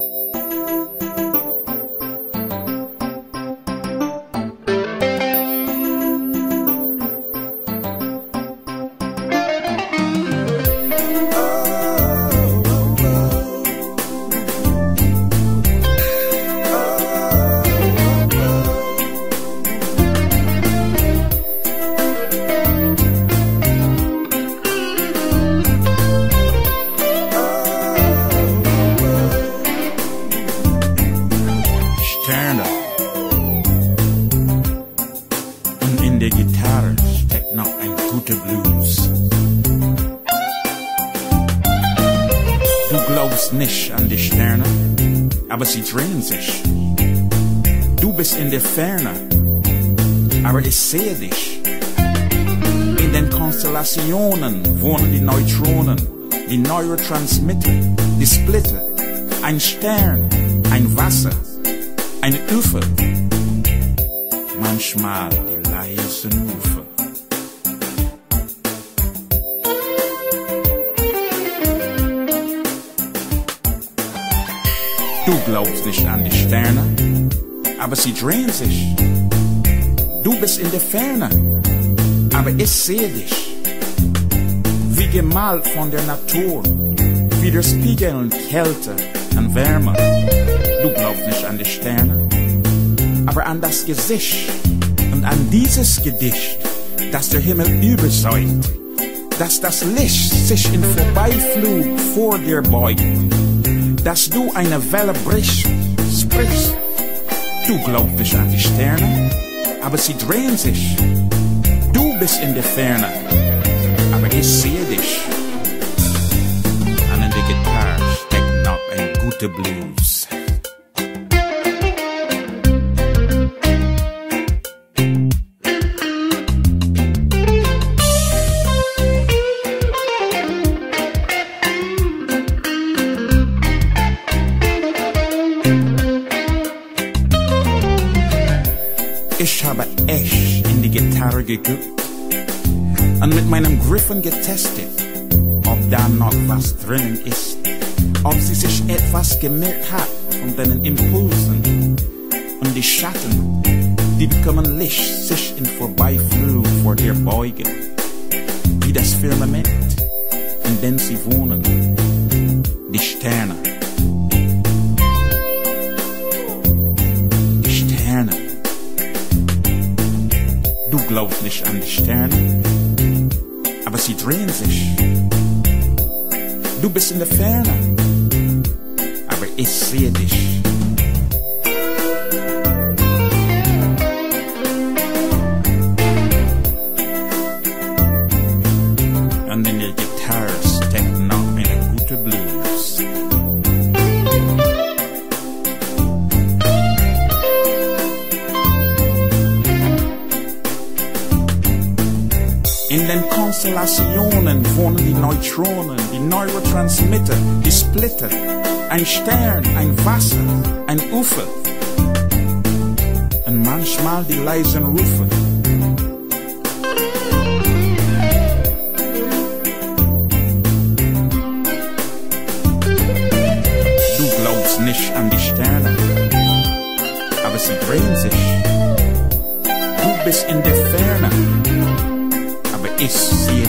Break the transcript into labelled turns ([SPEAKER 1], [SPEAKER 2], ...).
[SPEAKER 1] Sterne. Guter Blues. Du glaubst nicht an die Sterne, aber sie drehen sich. Du bist in der Ferne, aber ich sehe dich. In den Konstellationen wohnen die Neutronen, die Neurotransmitter, die Splitter, ein Stern, ein Wasser, ein Ufer, manchmal die leisen Ufer. Glaubst nicht an die Sterne, aber sie drehen sich. Du bist in der Ferne, aber ich sehe dich. Wie gemalt von der Natur, widerspiegeln Kälte und Wärme. Du glaubst nicht an die Sterne, aber an das Gesicht und an dieses Gedicht, das der Himmel übersäugt, dass das Licht sich in Vorbeiflug vor dir beugt, dass du eine Welle brichst, sprichst. Du glaubst nicht an die Sterne, aber sie drehen sich. Du bist in der Ferne, aber ich sehe dich. An der Gitarre steckt noch ein guter Blues. Ich habe echt in die Gitarre geguckt und mit meinem Griffen getestet, ob da noch was drinnen ist, ob sie sich etwas gemerkt hat von deinen Impulsen und die Schatten, die bekommen Licht sich in Vorbeiflug vor dir beugen, wie das Firmament, in dem sie wohnen, die Sterne. Du glaubst nicht an die Sterne, aber sie drehen sich. Du bist in der Ferne, aber ich sehe dich. Und in der Gitarre In den Konstellationen wohnen die Neutronen, die Neurotransmitter, die Splitter, ein Stern, ein Wasser, ein Ufer und manchmal die leisen Rufe. Du glaubst nicht an die Sterne, aber sie drehen sich. Du bist in der Ferne, aber ich sehe dich.